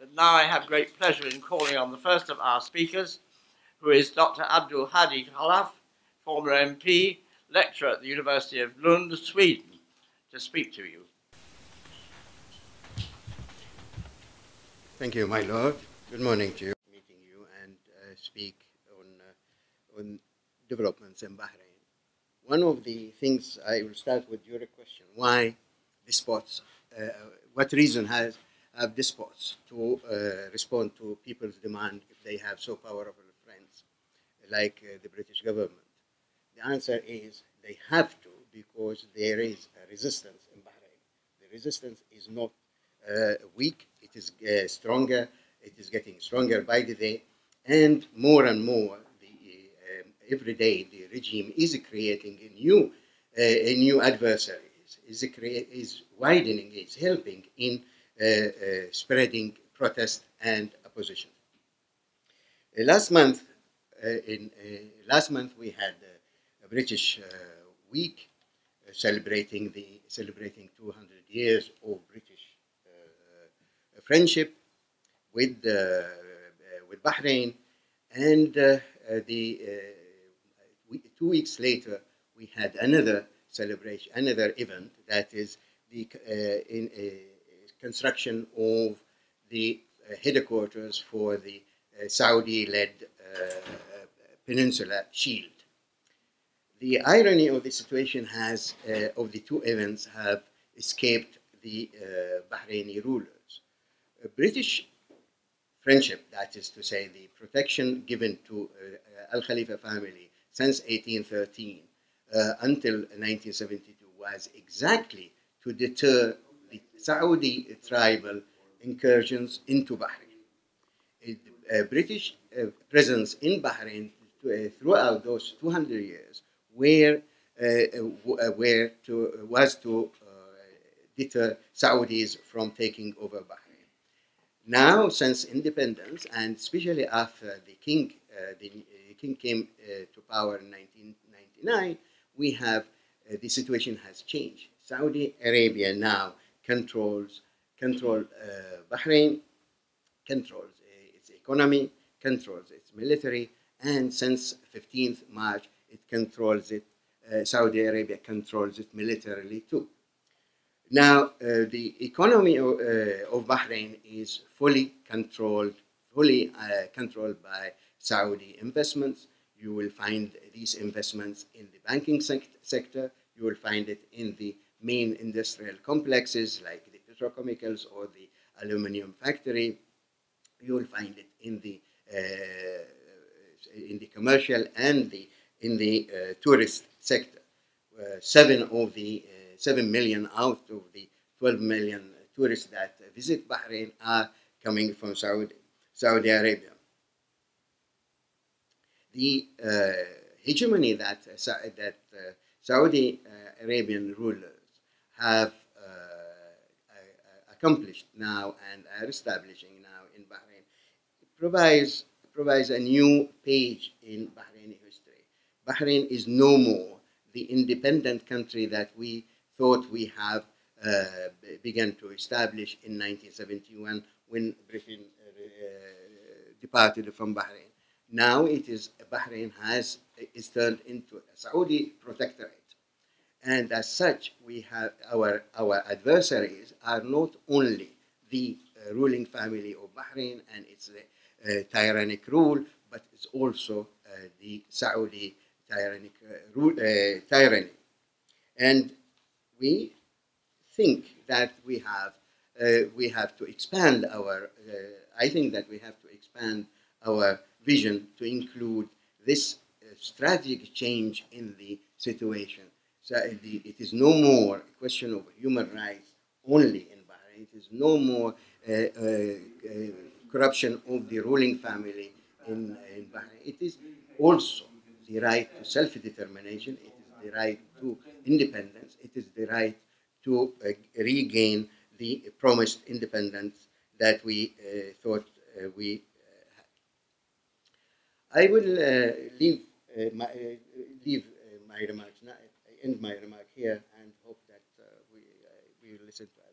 that now I have great pleasure in calling on the first of our speakers, who is Dr. Abdul Hadi Khalaf, former MP, lecturer at the University of Lund, Sweden, to speak to you. Thank you, my lord. Good morning to you. Meeting you and uh, speak on, uh, on developments in Bahrain. One of the things I will start with your question: Why despots? Uh, what reason has have despots to uh, respond to people's demand if they have so powerful friends like uh, the British government? The answer is they have to because there is a resistance in Bahrain. The resistance is not uh, weak, it is stronger, it is getting stronger by the day, and more and more, um, every day, the regime is creating a new, uh, a new adversaries, is, is widening, is helping in Uh, uh, spreading protest and opposition. Uh, last month, uh, in last month we had a British week celebrating the celebrating 200 years of British friendship with uh, with Bahrain, and uh, the we, two weeks later we had another celebration, another event that is the in construction of the headquarters for the Saudi-led Peninsula Shield. The irony of the situation has, uh, of the two events, have escaped the uh, Bahraini rulers. British friendship, that is to say, the protection given to uh, Al Khalifa family since 1813 uh, until 1972 was exactly to deter the Saudi tribal incursions into Bahrain. Uh, British uh, presence in Bahrain uh, throughout those 200 years were, uh, were to, was to deter Saudis from taking over Bahrain. Now, since independence, and especially after the king, uh, the uh, king came uh, to power in 1999, we have uh, the situation has changed. Saudi Arabia now controls control uh, Bahrain, controls uh, its economy, controls its military, and since 15th March, it controls it. Saudi Arabia controls it militarily too. Now, uh, the economy of, uh, of, Bahrain is fully controlled, fully uh, controlled by Saudi investments. You will find these investments in the banking sec sector. You will find it in the main industrial complexes like the petrochemicals or the aluminum factory. You will find it in the uh, in the commercial and the in the uh, tourist sector. Uh, seven of the 7 million out of the 12 million tourists that visit Bahrain are coming from Saudi, Saudi Arabia. The uh, hegemony that, uh, that uh, Saudi Arabian rulers have uh, accomplished now and are establishing now in Bahrain provides, provides a new page in Bahraini history. Bahrain is no more the independent country that we thought we have uh, began to establish in 1971 when Britain uh, departed from Bahrain. Now it is Bahrain has is turned into a Saudi protectorate, and as such, we have our our adversaries are not only the uh, ruling family of Bahrain and its uh, tyrannic rule, but it's also uh, the Saudi tyrannic uh, rule, tyranny, and we think that we have uh, we have to expand our. Uh, I think that we have to expand our vision to include this uh, strategic change in the situation. Uh, it is no more a question of human rights only in Bahrain. It is no more uh, uh, corruption of the ruling family in, in Bahrain. It is also the right to self-determination. It is the right to independence. It is the right to uh, regain the promised independence that we uh, thought uh, we had. I will leave my, leave my remarks now, end my remark here and hope that uh, we, uh, we will listen to.